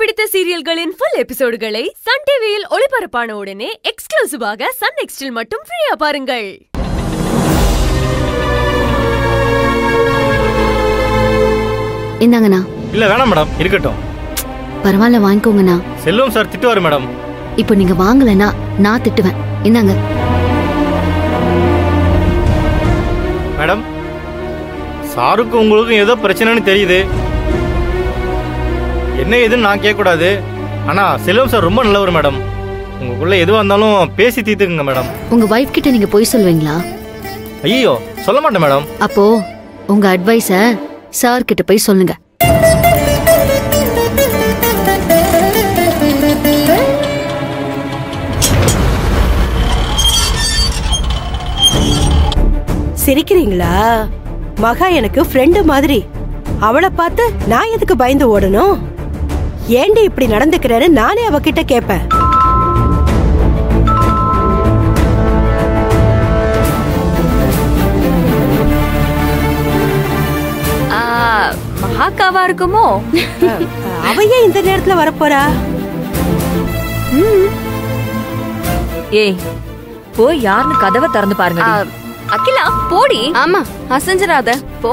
பிடித்த சீரியல்களின் full எபிசோடுகளை Sun டிவியில் ஒளிபரப்பான உடனே எக்ஸ்க்ளூசிவாக சன் நெக்ஸ்டில் மட்டும் ஃப்ரீயா பாருங்கள். இந்தாங்கண்ணா. இல்ல வேணாம் மேடம். இருக்கட்டும். பரவாயில்ல வாங்கிக்கோங்கண்ணா. செல்வம் சார் திட்டுவாரு மேடம். இப்போ நீங்க வாங்கலைன்னா நான் திட்டுவேன். இந்தாங்க. மேடம் சாருக்கும் உங்களுக்கும் ஏதோ பிரச்சனைன்னு தெரியுது. என்ன ஏதுன்னு நான் கேட்கக்கூடாது. ஆனா செல்வம் சார் ரொம்ப நல்லவர் மேடம். உங்களுக்குள்ள எதுவாக இருந்தாலும் பேசி தீர்த்துக்குங்க மேடம். உங்க வைஃப் கிட்ட நீங்க போய் சொல்வீங்களா ஐயோ சொல்ல மாட்டேன் மேடம். அப்போ உங்க அட்வைஸ சார் கிட்ட போய் சொல்லுங்க. சிரிக்கிறீங்களா? மகா எனக்கு ஃப்ரெண்டு மாதிரி. அவளை பார்த்து நான் எதுக்கு பயந்து ஓடணும்? ஏண்டி இப்படி நடந்துக்கிறேன்னு நானே அவகிட்ட கேட்பேன் மகாக்காவா இருக்குமோ? அஹ், அவ ஏன் இந்த நேரத்துல வரப்போறா? ஏய் போய் யாருன்னு கதவை திறந்து பாருங்க அகிலா போடி. ஆமா அசஞ்சராத போ.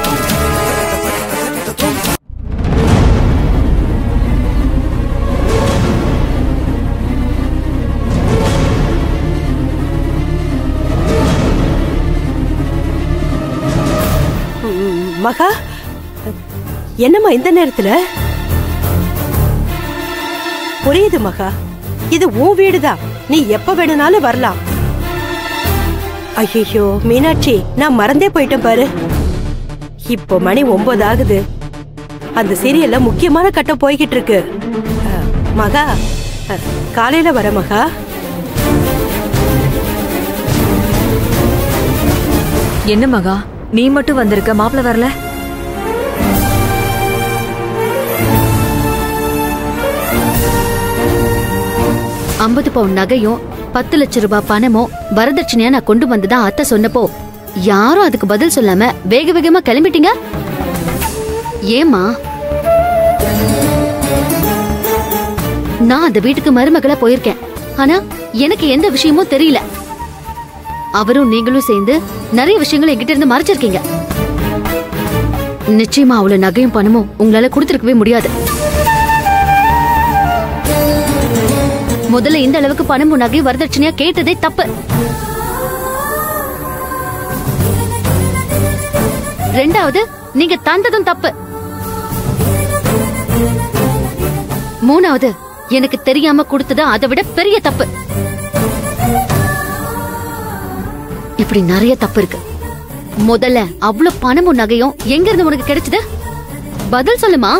மகா என்னம்மா இந்த நேரத்துல? புரியுது மகா இது உன் வீடுதான். நீ எப்ப வேணும்னாலும் வரலாம். ஐயோ மீனாட்சி நான் மறந்தே போயிட்டேன் பாரு. இப்போ மணி ஒன்பது ஆகுது. அந்த சீரியல்ல முக்கியமான கட்டம் போய்கிட்டு இருக்கு. மகா காலையில வர மகா. என்ன மகா? நீ மட்டும் வந்திருக்க மாப்பிள்ள வரல? ஐம்பது பவுன் நகையும் பத்து லட்சம் ரூபாய் பணமும் வரதட்சணையா நான் கொண்டு வந்ததா அத்தை சொன்னப்போ யாரும் அதுக்கு பதில் சொல்லாம வேக வேகமா கிளம்பிட்டீங்க? ஏமா நான் அந்த வீட்டுக்கு மருமகளா போயிருக்கேன். ஆனா எனக்கு எந்த விஷயமும் தெரியல. அவரும் நீங்களும் சேர்ந்து நிறைய விஷயங்களை என்கிட்ட இருந்து மறைச்சிருக்கீங்க. நிச்சயமா அவ்வளவு நகையும் பணமும் உங்களால கொடுத்துருக்கவே முடியாது. முதல்ல இந்த அளவுக்கு பணமும் நகையும் வரதட்சணையா கேட்டதே தப்பு. ரெண்டாவது நீங்க தந்ததும் தப்பு. மூணாவது எனக்கு தெரியாம கொடுத்தது அதை விட பெரிய தப்பு. இப்படி நிறைய தப்பு இருக்கு. முதல்ல அவ்வளவு பணமும் நகையும் எங்க இருந்து உனக்கு கிடைச்சது? பதில் சொல்லுமா?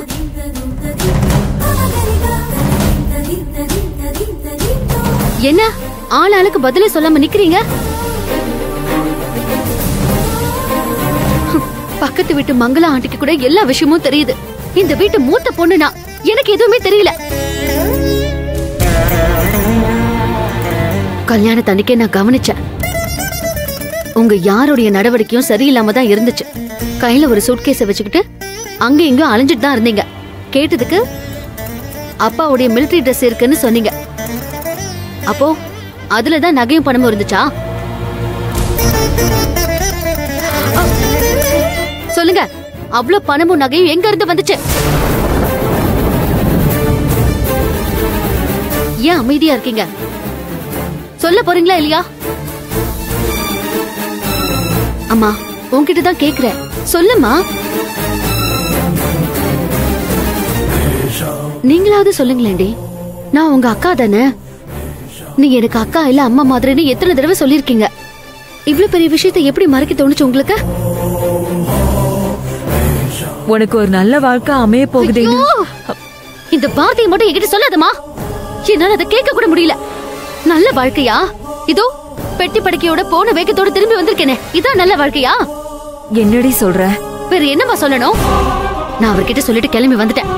என்ன? ஆள் ஆளுக்கு பதிலே சொல்லாம நிக்கிறீங்க? பக்கத்து வீட்டு மங்களா ஆண்டிக்கு கூட எல்லா விஷயமும் தெரியுது. இந்த வீட்டு மூத்த பொண்ணுனா எனக்கு எதுவுமே தெரியல. கல்யாணத்தன்னைக்கே நான் கவனிச்சேன். உங்க யாருடைய நடவடிக்கையும் சரியில்லாம தான் இருந்துச்சு. கையில ஒரு சூட்கேஸை வச்சுக்கிட்டு அங்கே இங்க அலைஞ்சிட்டு தான் இருந்தீங்க. கேட்டதுக்கு அப்பாவுடைய மிலிட்டரி ட்ரெஸ் இருக்குன்னு சொன்னீங்க. அப்போ அதுல தான் நகையும் பணமும் இருந்துச்சா? சொல்லுங்க அவ்வளவு பணமும் நகையும் எங்க இருந்து வந்துச்சு? ஏன் அமைதியா இருக்கீங்க? சொல்ல போறீங்களா இல்லையா? அம்மா உன்கிட்ட தான் கேக்குறேன். சொல்லுமா நீங்களாவது சொல்லுங்களேண்டி நான் உங்க அக்கா தானே. நீங்க எனக்கு அக்கா இல்ல அம்மா மாதிரின்னு எத்தனை தடவை சொல்லிருக்கீங்க இவ்ளோ பெரிய விஷயத்தை எப்படி மறைக்க தோணுச்சு உங்களுக்கு? உனக்கு ஒரு நல்ல வாழ்க்கை அமைய ஐயோ! இந்த வார்த்தையை மட்டும் என்கிட்ட சொல்லாதம்மா. என்னால அதை கேட்க கூட முடியல. நல்ல வாழ்க்கையா? இதோ பெட்டி படுக்கையோட போன வேகத்தோட திரும்பி வந்திருக்கேனே. இதான் நல்ல வாழ்க்கையா? என்னடி சொல்ற? வேற என்னம்மா சொல்லணும்? நான் அவர்கிட்ட சொல்லிட்டு கிளம்பி வந்துட்டேன்.